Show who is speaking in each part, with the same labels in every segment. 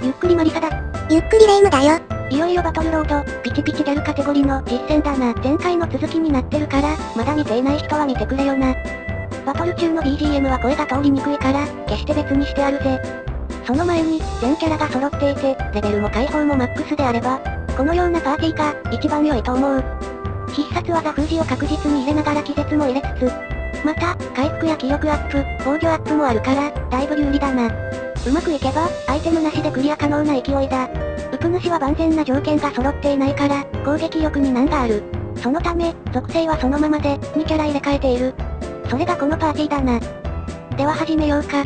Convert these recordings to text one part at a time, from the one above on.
Speaker 1: ゆっくりマリサだ。
Speaker 2: ゆっくりレ夢ムだよ。
Speaker 1: いよいよバトルロード、ピチピチギャルカテゴリの実践だな。前回の続きになってるから、まだ見ていない人は見てくれよな。バトル中の BGM は声が通りにくいから、決して別にしてあるぜ。その前に、全キャラが揃っていて、レベルも解放もマックスであれば、このようなパーティーが、一番良いと思う。必殺技封じを確実に入れながら気絶も入れつつ、また、回復や気力アップ、防御アップもあるから、だいぶ有利だな。うまくいけば、アイテムなしでクリア可能な勢いだ。ウプ主は万全な条件が揃っていないから、攻撃力に難がある。そのため、属性はそのままで、2キャラ入れ替えている。それがこのパーティーだな。では始めようか。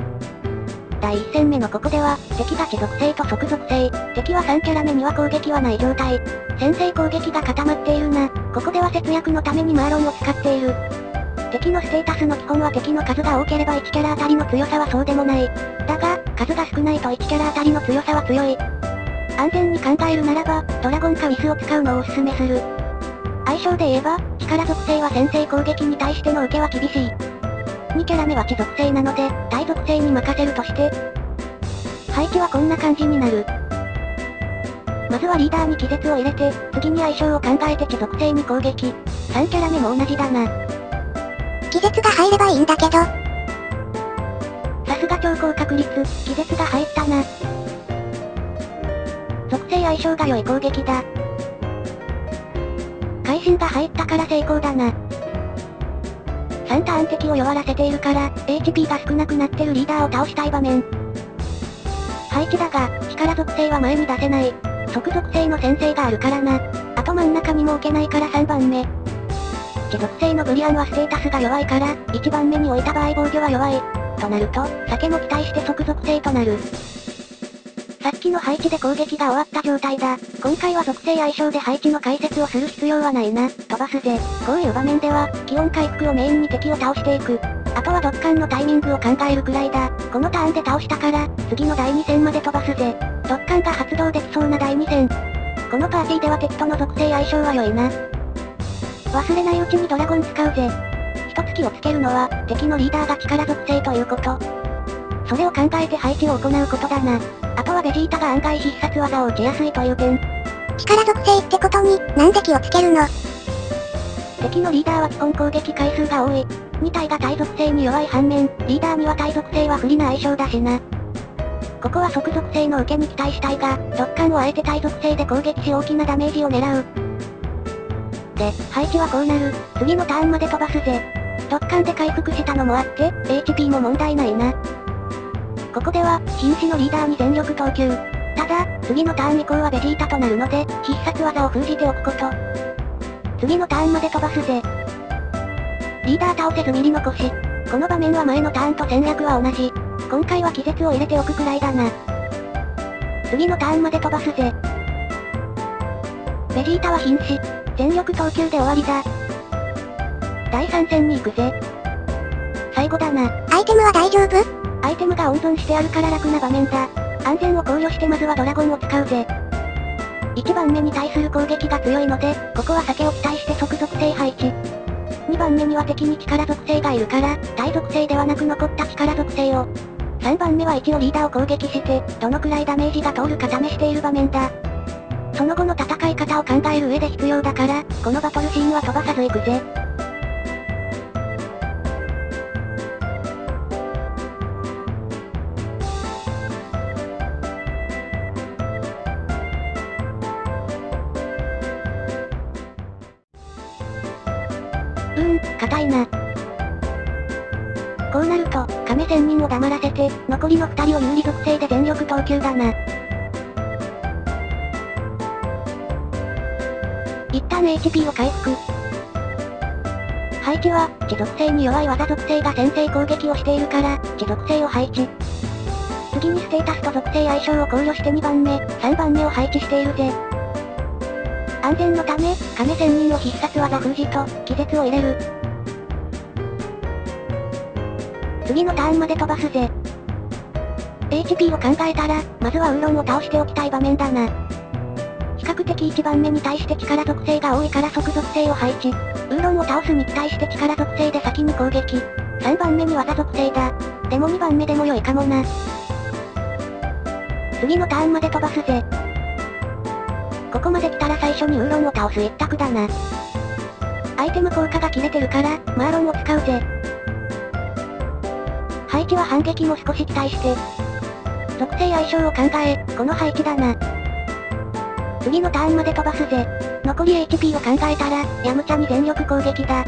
Speaker 1: 第1戦目のここでは、敵が地属性と即属性、敵は3キャラ目には攻撃はない状態。先制攻撃が固まっているな。ここでは節約のためにマーロンを使っている。敵のステータスの基本は敵の数が多ければ1キャラ当たりの強さはそうでもない。だが、数が少ないと1キャラ当たりの強さは強い。安全に考えるならば、ドラゴンかウィスを使うのをおすすめする。相性で言えば、力属性は先制攻撃に対しての受けは厳しい。2キャラ目は地属性なので、対属性に任せるとして、配置はこんな感じになる。まずはリーダーに気絶を入れて、次に相性を考えて地属性に攻撃。3キャラ目も同じだな。
Speaker 2: 気絶が入ればいいんだけど。さ
Speaker 1: すが超高確率、気絶が入ったな。属性相性が良い攻撃だ。会心が入ったから成功だな。3ターン敵を弱らせているから、HP が少なくなってるリーダーを倒したい場面。配置だが、力属性は前に出せない。即属性の先生があるからな。あと真ん中にも置けないから3番目。地属性のブリアンはステータスが弱いから、1番目に置いた場合防御は弱い。となると、酒も期待して即属性となる。さっきの配置で攻撃が終わった状態だ。今回は属性相性で配置の解説をする必要はないな。飛ばすぜ。こういう場面では、気温回復をメインに敵を倒していく。あとはドッカンのタイミングを考えるくらいだ。このターンで倒したから、次の第2戦まで飛ばすぜ。ドッカンが発動できそうな第2戦。このパーティーでは敵との属性相性は良いな。忘れないうちにドラゴン使うぜ。一月をつけるのは、敵のリーダーが力属性ということ。それを考えて配置を行うことだな。あとはベジータが案外必殺技を打ちやすいという点。
Speaker 2: 力属性ってことに、なんで気をつけるの？
Speaker 1: 敵のリーダーは基本攻撃回数が多い。2体が対属性に弱い反面、リーダーには対属性は不利な相性だしな。ここは即属性の受けに期待したいが、ドッカンをあえて対属性で攻撃し大きなダメージを狙う。で、配置はこうなる。次のターンまで飛ばすぜ。ドッカンで回復したのもあって、HP も問題ないな。ここでは、瀕死のリーダーに全力投球。ただ、次のターン以降はベジータとなるので、必殺技を封じておくこと。次のターンまで飛ばすぜ。リーダー倒せずミリ残し。この場面は前のターンと戦略は同じ。今回は気絶を入れておくくらいだな。次のターンまで飛ばすぜ。ベジータは瀕死。全力投球で終わりだ。第3戦に行くぜ。最後だな。
Speaker 2: アイテムは大丈夫？
Speaker 1: アイテムが温存してあるから楽な場面だ。安全を考慮してまずはドラゴンを使うぜ。1番目に対する攻撃が強いので、ここは酒を期待して即属性配置。2番目には敵に力属性がいるから、対属性ではなく残った力属性を。3番目は一応リーダーを攻撃して、どのくらいダメージが通るか試している場面だ。その後の戦い方を考える上で必要だから、このバトルシーンは飛ばさず行くぜ。うん、硬いな。こうなると、亀仙人を黙らせて、残りの二人を有利属性で全力投球だな。一旦 HP を回復。配置は、地属性に弱い技属性が先制攻撃をしているから、地属性を配置。次にステータスと属性相性を考慮して2番目、3番目を配置しているぜ。安全のため、亀仙人を必殺技封じと、気絶を入れる。次のターンまで飛ばすぜ。HP を考えたら、まずはウーロンを倒しておきたい場面だな。比較的1番目に対して力属性が多いから即属性を配置。ウーロンを倒すに期待して力属性で先に攻撃。3番目に技属性だ。でも2番目でも良いかもな。次のターンまで飛ばすぜ。ここまで来たら最初にウーロンを倒す一択だな。アイテム効果が切れてるから、マーロンを使うぜ。配置は反撃も少し期待して。属性相性を考え、この配置だな。次のターンまで飛ばすぜ。残り HP を考えたら、ヤムチャに全力攻撃だ。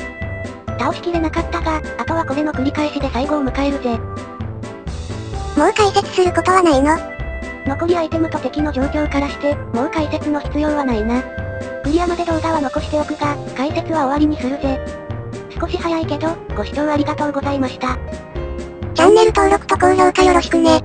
Speaker 1: 倒しきれなかったが、あとはこれの繰り返しで最後を迎えるぜ。
Speaker 2: もう解説することはないの？
Speaker 1: 残りアイテムと敵の状況からして、もう解説の必要はないな。クリアまで動画は残しておくが、解説は終わりにするぜ。少し早いけど、ご視聴ありがとうございました。
Speaker 2: チャンネル登録と高評価よろしくね。